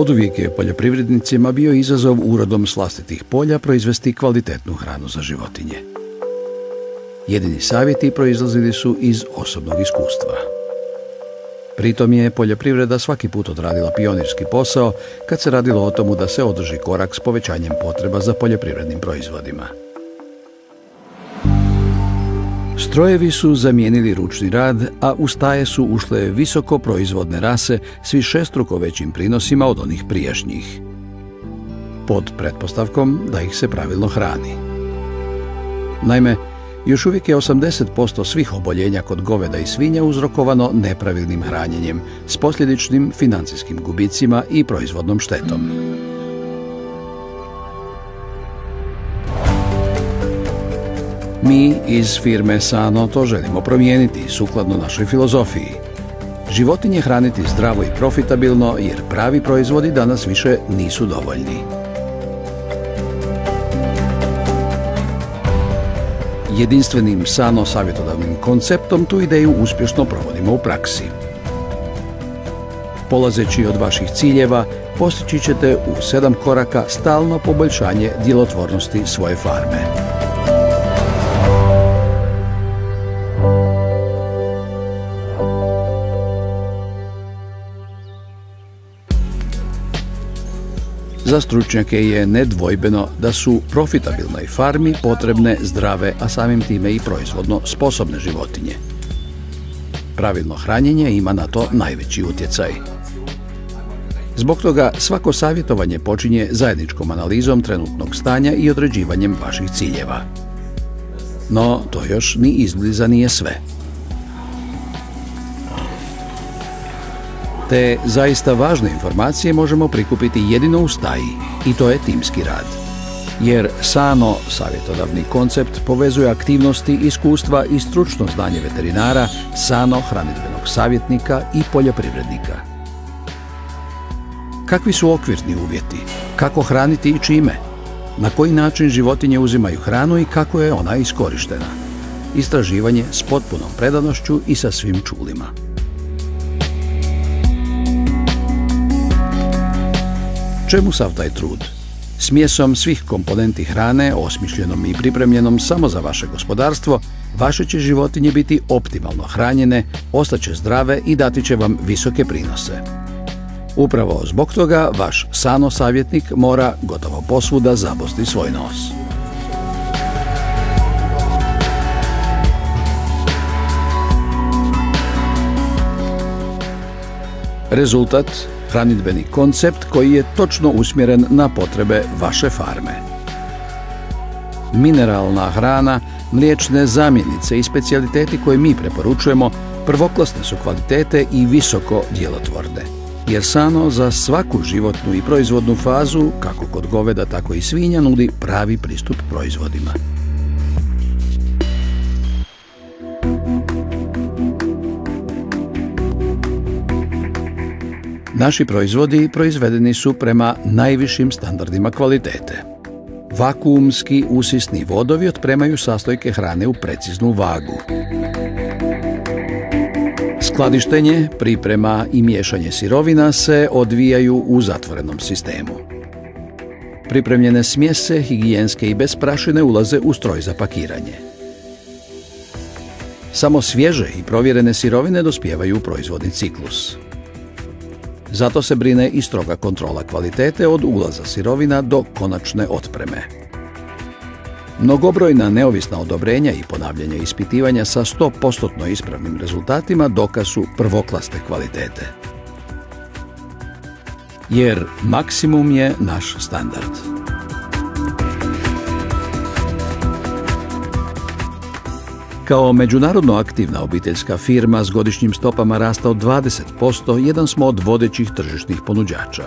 Oduvijek je poljoprivrednicima bio izazov urodom slastitih polja proizvesti kvalitetnu hranu za životinje. Jedini savjeti proizlazili su iz osobnog iskustva. Pritom je poljoprivreda svaki put odradila pionirski posao kad se radilo o tomu da se održi korak s povećanjem potreba za poljoprivrednim proizvodima. Strojevi su zamijenili ručni rad, a u staje su ušle visoko proizvodne rase s višestruko većim prinosima od onih prijašnjih. Pod pretpostavkom da ih se pravilno hrani. Naime, još uvijek je 80% svih oboljenja kod goveda i svinja uzrokovano nepravilnim hranjenjem s posljedičnim financijskim gubicima i proizvodnom štetom. Mi iz firme Sano to želimo promijeniti sukladno našoj filozofiji. Životinje hraniti zdravo i profitabilno jer pravi proizvodi danas više nisu dovoljni. Jedinstvenim Sano savjetodavnim konceptom tu ideju uspješno provodimo u praksi. Polazeći od vaših ciljeva, postići ćete u sedam koraka stalno poboljšanje djelotvornosti svoje farme. Za stručnjake je nedvojbeno da su profitabilnoj farmi potrebne zdrave, a samim time i proizvodno sposobne životinje. Pravilno hranjenje ima na to najveći utjecaj. Zbog toga svako savjetovanje počinje zajedničkom analizom trenutnog stanja i određivanjem vaših ciljeva. No, to još ni izbliza nije sve. Te zaista važne informacije možemo prikupiti jedino u staji i to je timski rad. Jer Sano, savjetodavni koncept, povezuje aktivnosti, iskustva i stručno znanje veterinara, Sano, hranidbenog savjetnika i poljoprivrednika. Kakvi su okvirni uvjeti? Kako hraniti i čime? Na koji način životinje uzimaju hranu i kako je ona iskorištena? Istraživanje s potpunom predanošću i sa svim čulima. Čemu sav taj trud? Smjesom svih komponenti hrane, osmišljenom i pripremljenom samo za vaše gospodarstvo, vaše će životinje biti optimalno hranjene, ostaće zdrave i dati će vam visoke prinose. Upravo zbog toga vaš sano savjetnik mora gotovo posvuda zabosti svoj nos. Rezultat hranidbeni koncept koji je točno usmjeren na potrebe vaše farme. Mineralna hrana, mliječne zamjenice i specijaliteti koje mi preporučujemo prvoklasne su kvalitete i visoko djelotvorne. Jer Sano za svaku životnu i proizvodnu fazu, kako kod goveda tako i svinja, nudi pravi pristup proizvodima. Naši proizvodi proizvedeni su prema najvišim standardima kvalitete. Vakuumski usisni vodovi otpremaju sastojke hrane u preciznu vagu. Skladištenje, priprema i miješanje sirovina se odvijaju u zatvorenom sistemu. Pripremljene smjese, higijenske i bez prašine ulaze u stroj za pakiranje. Samo svježe i provjerene sirovine dospijevaju u proizvodni ciklus. Zato se brine i stroga kontrola kvalitete od ulaza sirovina do konačne otpreme. Mnogobrojna neovisna odobrenja i ponavljanja ispitivanja sa 100% ispravnim rezultatima dokaz su prvoklasne kvalitete. Jer maksimum je naš standard. Kao međunarodno aktivna obiteljska firma s godišnjim stopama rasta od 20%, jedan smo od vodećih tržišnih ponuđača.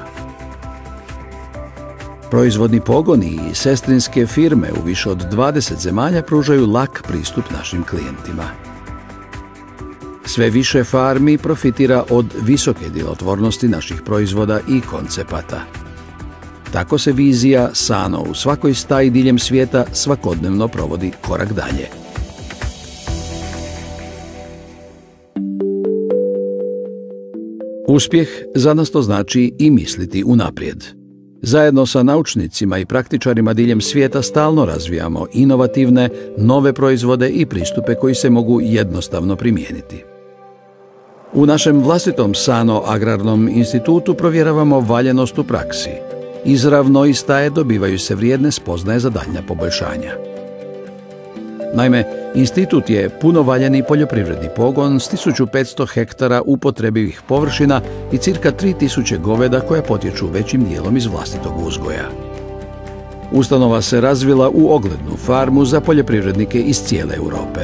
Proizvodni pogoni i sestrinske firme u više od 20 zemalja pružaju lak pristup našim klijentima. Sve više farmi profitira od visoke djelotvornosti naših proizvoda i koncepata. Tako se vizija Sano u svakoj staji diljem svijeta svakodnevno provodi korak dalje. Uspjeh za nas to znači i misliti unaprijed. Zajedno sa naučnicima i praktičarima diljem svijeta stalno razvijamo inovativne, nove proizvode i pristupe koji se mogu jednostavno primijeniti. U našem vlastitom Sano Agrarnom institutu provjeravamo valjenost u praksi. Izravno iz staje dobivaju se vrijedne spoznaje za daljnja poboljšanja. Naime, institut je punovaljeni poljoprivredni pogon s 1500 hektara upotrebivih površina i cirka 3000 goveda koja potječu većim dijelom iz vlastitog uzgoja. Ustanova se razvila u oglednu farmu za poljoprivrednike iz cijele Europe.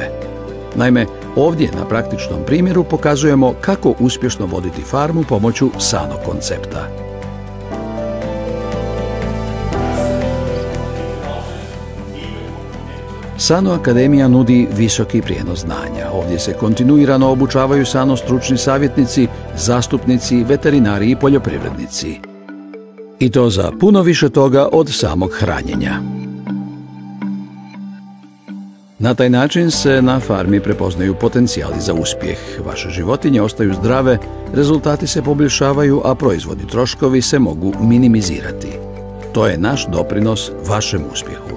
Naime, ovdje na praktičnom primjeru pokazujemo kako uspješno voditi farmu pomoću Sano koncepta. Sano Akademija nudi visoki prijenos znanja. Ovdje se kontinuirano obučavaju Sano stručni savjetnici, zastupnici, veterinari i poljoprivrednici. I to za puno više toga od samog hranjenja. Na taj način se na farmi prepoznaju potencijali za uspjeh. Vaše životinje ostaju zdrave, rezultati se poboljšavaju, a proizvodi troškovi se mogu minimizirati. To je naš doprinos vašem uspjehu.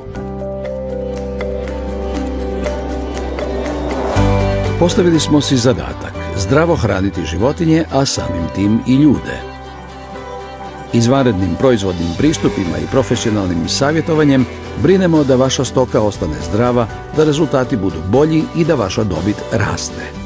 Postavili smo si zadatak zdravo hraniti životinje, a samim tim i ljude. Izvanrednim proizvodnim pristupima i profesionalnim savjetovanjem brinemo da vaša stoka ostane zdrava, da rezultati budu bolji i da vaša dobit raste.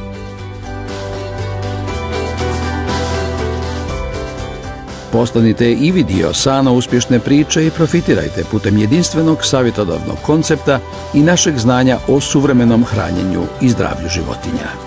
Postanite i vidio Sano uspješne priče i profitirajte putem jedinstvenog savjetodavnog koncepta i našeg znanja o suvremenom hranjenju i zdravlju životinja.